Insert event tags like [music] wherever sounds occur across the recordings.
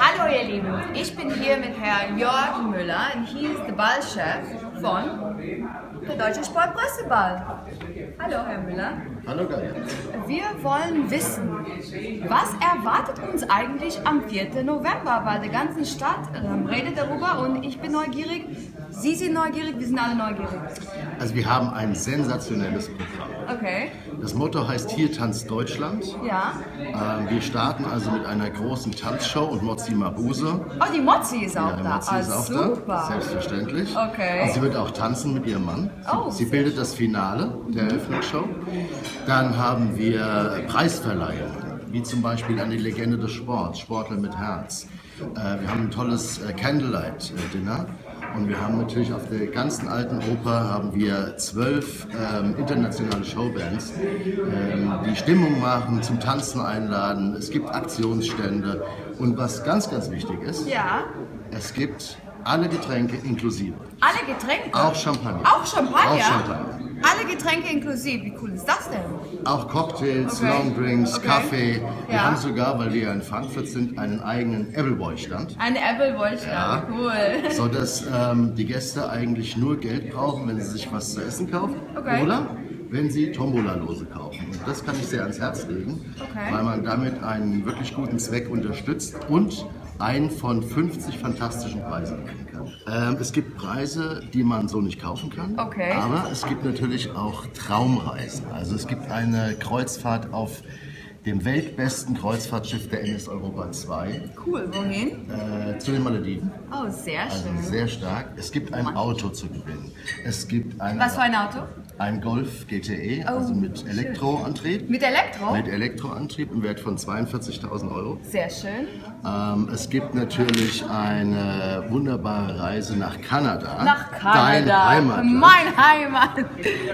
Hallo ihr Lieben, ich bin hier mit Herrn Jörg Müller und hier ist der Ballchef von der Deutsche Sportpresseball. Hallo Herr Müller. Hallo Gaia. Wir wollen wissen, was erwartet uns eigentlich am 4. November, weil die ganze Stadt ähm, redet darüber und ich bin neugierig, Sie sind neugierig, wir sind alle neugierig. Also wir haben ein sensationelles Programm. Okay, Das Motto heißt Hier tanzt Deutschland. ja. Ähm, wir starten also mit einer großen Tanzshow und Mozzi Mabuse. Oh, die Mozzi ist auch Ja, da. Mozzi ist Ah, auch super. da, selbstverständlich. Okay. Und sie wird auch tanzen mit ihrem Mann. Sie, Oh, sie bildet das Finale der Eröffnungsshow. Dann haben wir Preisverleihungen, wie zum Beispiel eine Legende des Sports, Sportler mit Herz. Äh, wir haben ein tolles äh, Candlelight-Dinner. Und wir haben natürlich auf der ganzen alten Oper haben wir zwölf ähm, internationale Showbands, ähm, die Stimmung machen, zum Tanzen einladen. Es gibt Aktionsstände. Und was ganz, ganz wichtig ist, Ja, es gibt alle Getränke inklusive. alle Getränke. Auch Champagner. Auch Champagner? Auch Champagner. Alle Getränke inklusiv. Wie cool ist das denn? Auch Cocktails, Okay. Longdrinks, Okay. Kaffee. Wir Ja. haben sogar, weil wir ja in Frankfurt sind, einen eigenen Appleboy-Stand. Eine Appleboy Ja. Cool. So dass ähm, die Gäste eigentlich nur Geld brauchen, wenn sie sich was zu essen kaufen. Okay. Oder wenn sie Tombola-Lose kaufen. Und das kann ich sehr ans Herz legen, Okay. weil man damit einen wirklich guten Zweck unterstützt und einen von 50 fantastischen Preisen gewinnen kann. Ähm, es gibt Preise, die man so nicht kaufen kann. Okay. Aber es gibt natürlich auch Traumreisen. Also es gibt eine Kreuzfahrt auf dem weltbesten Kreuzfahrtschiff der NS Europa 2 Cool. Wohin? äh, zu den Malediven. Oh, sehr Also schön. sehr stark. Es gibt ein Auto zu gewinnen. Es gibt eine, Was für ein Auto? Ein Golf GTE, Oh, also mit Elektroantrieb. Mit Elektro? Mit Elektroantrieb im Wert von 42.000 Euro. Sehr schön. Ähm, es gibt natürlich eine wunderbare Reise nach Kanada. Nach Kanada. Heimatland. Mein Heimat.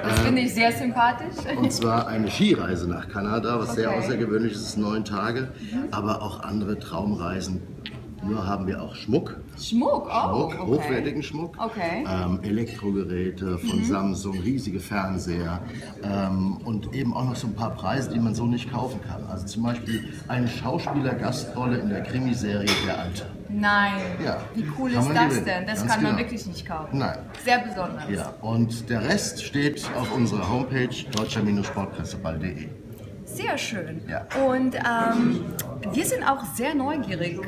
Das finde ich sehr sympathisch. Und zwar eine Skireise nach Kanada, was sehr Okay. außergewöhnlich ist, ist neun Tage. Aber auch andere Traumreisen. Nur haben wir auch Schmuck. Schmuck, oh. Schmuck, okay. hochwertigen Schmuck. Okay. Ähm, Elektrogeräte von Samsung, riesige Fernseher ähm, und eben auch noch so ein paar Preise, die man so nicht kaufen kann. Also zum Beispiel eine Schauspieler-Gastrolle in der Krimiserie Der Alte. Nein. Ja. Wie cool Kann ist man das denn? Das Ganz kann man genau. wirklich nicht kaufen. Nein. Sehr besonders. Ja, und der Rest steht auf unserer Homepage deutscher-sportpresseball.de. Sehr schön. Ja. Und ähm, wir sind auch sehr neugierig.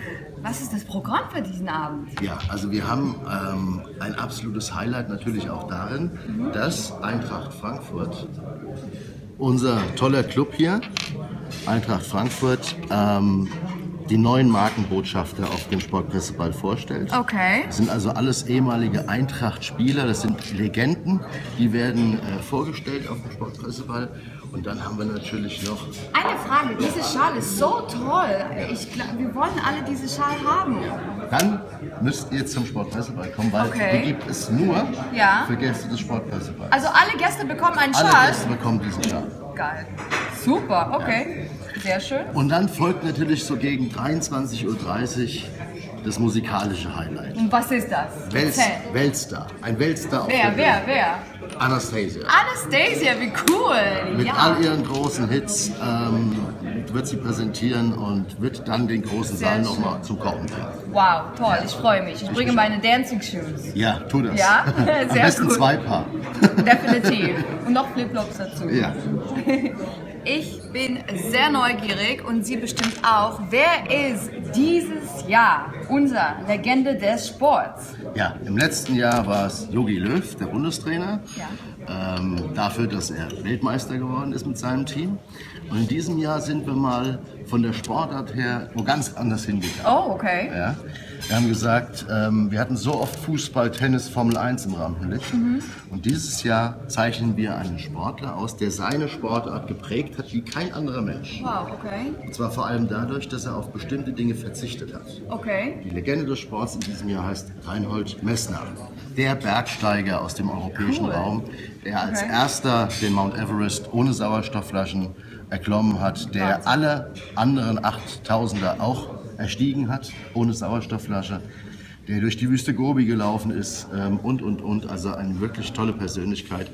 Was ist das Programm für diesen Abend? Ja, also wir haben ähm, ein absolutes Highlight natürlich auch darin, dass Eintracht Frankfurt, unser toller Club hier, Eintracht Frankfurt, ähm, die neuen Markenbotschafter auf dem Sportpresseball vorstellt. Okay. Das sind also alles ehemalige Eintracht-Spieler, das sind Legenden, die werden äh, vorgestellt auf dem Sportpresseball. Und dann haben wir natürlich noch Eine Frage, diese Schale ist so toll. Ich glaub, wir wollen alle diese Schale haben. Dann müsst ihr zum Sportpresseball kommen, weil Okay. die gibt es nur Ja. für Gäste des Sportpresseballs. Also alle Gäste bekommen einen Alle Schal. Gäste bekommen diesen Schal. Geil. Super, okay. Sehr schön. Und dann folgt natürlich so gegen 23.30 Uhr das musikalische Highlight. Und was ist das? Wels, Erzähl. Weltstar. Ein Weltstar auf Wer, der wer, Bühne. wer? Anastasia. Anastasia, wie cool. Mit ja. all ihren großen Hits ähm, wird sie präsentieren und wird dann den großen Sehr Saal nochmal zum Kochen bringen. Wow, toll, ich freue mich. Ich bringe meine Dancing Shoes. Ja, tu das. Ja? [laughs] Am Sehr besten gut. zwei Paar. [laughs] Definitiv. Und noch Flipflops dazu. Ja. [laughs] Ich bin sehr neugierig und Sie bestimmt auch. Wer ist dieses Jahr unser Legende des Sports? Ja, im letzten Jahr war es Jogi Löw, der Bundestrainer, Ja. ähm, dafür, dass er Weltmeister geworden ist mit seinem Team. Und in diesem Jahr sind wir mal von der Sportart her wo ganz anders hingegangen. Oh, okay. Ja. Wir haben gesagt, ähm, wir hatten so oft Fußball, Tennis, Formel 1 im Rampenlicht. Mhm. Und dieses Jahr zeichnen wir einen Sportler aus, der seine Sportart geprägt hat wie kein anderer Mensch. Wow, okay. Und zwar vor allem dadurch, dass er auf bestimmte Dinge verzichtet hat. Okay. Die Legende des Sports in diesem Jahr heißt Reinhold Messner. Der Bergsteiger aus dem europäischen Cool. Raum, der als Okay. erster den Mount Everest ohne Sauerstoffflaschen erklommen hat, der alle anderen 8000er auch erstiegen hat, ohne Sauerstoffflasche, der durch die Wüste Gobi gelaufen ist ähm, und, und, und. Also eine wirklich tolle Persönlichkeit.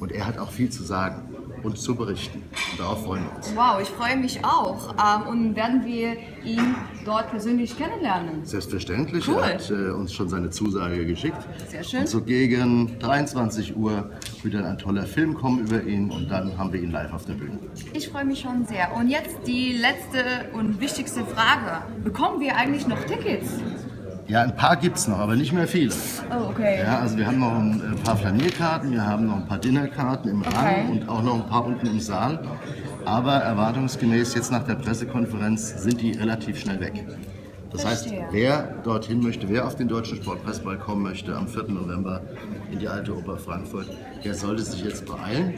Und er hat auch viel zu sagen. Und zu berichten. Und darauf freuen wir uns. Wow, ich freue mich auch. Ähm, und werden wir ihn dort persönlich kennenlernen? Selbstverständlich. Cool. Er hat äh, uns schon seine Zusage geschickt. Sehr schön. Und so gegen 23 Uhr wird dann ein toller Film kommen über ihn und dann haben wir ihn live auf der Bühne. Ich freue mich schon sehr. Und jetzt die letzte und wichtigste Frage. Bekommen wir eigentlich noch Tickets? Ja, ein paar gibt es noch, aber nicht mehr viele. Oh, okay. Ja, also wir haben noch ein äh, paar Flanierkarten, wir haben noch ein paar Dinnerkarten im Rang Okay. und auch noch ein paar unten im Saal. Aber erwartungsgemäß jetzt nach der Pressekonferenz sind die relativ schnell weg. Das heißt, Verstehe. wer dorthin möchte, wer auf den Deutschen Sportfestball kommen möchte am 4. November in die Alte Oper Frankfurt, der sollte sich jetzt beeilen.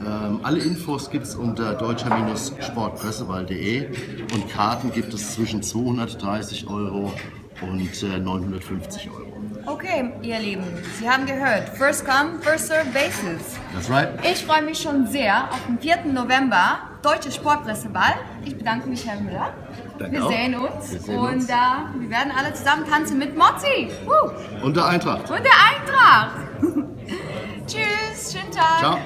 Ähm, alle Infos gibt es unter deutscher-sportpresseball.de und Karten gibt es zwischen 230 Euro und äh, 950 Euro. Okay, ihr Lieben, Sie haben gehört. First come, first serve basis. That's right. Ich freue mich schon sehr auf den 4. November, Deutsche Sportpresseball. Ich bedanke mich, Herr Müller. Danke wir auch. sehen uns Wir sehen und uns. Äh, wir werden alle zusammen tanzen mit Mozzi Woo. Und der Eintracht. und der Eintracht. [laughs] Tschüss, schönen Tag. Ciao.